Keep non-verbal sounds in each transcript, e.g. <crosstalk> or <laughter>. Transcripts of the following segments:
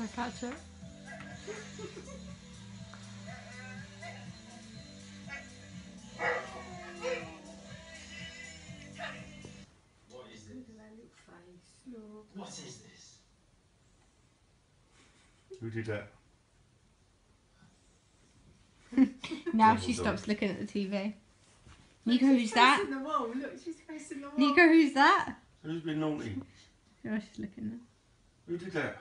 Can I catch it? What is this? at that little face. Look. What is this? Who did that? <laughs> Now she stops looking at the TV. Niko, She's who's that? the wall. Look, she's facing the wall. Niko, who's that? Who's been naughty? Oh, she's looking. Who did that?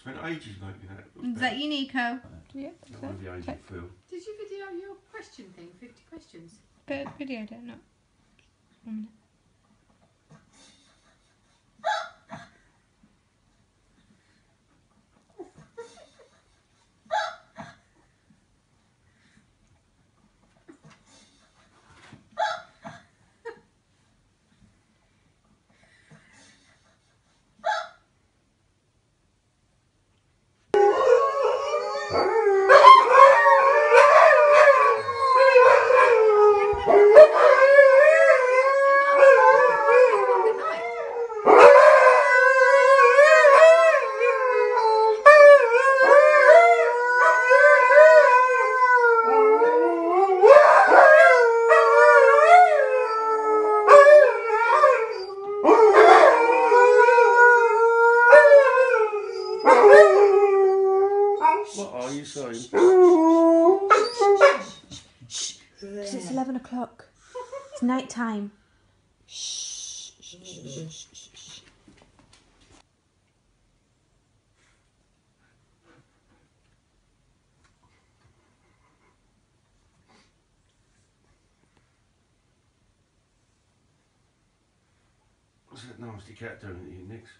Spent ages making that. It was Is that bad. you, Niko? Uh, yeah, That one of the age Okay. Phil. Did you video your question thing? 50 questions. But video, don't know. One minute. What are you saying? <laughs> Because it's 11 o'clock. It's night time. What's that nasty cat doing at you, Nix?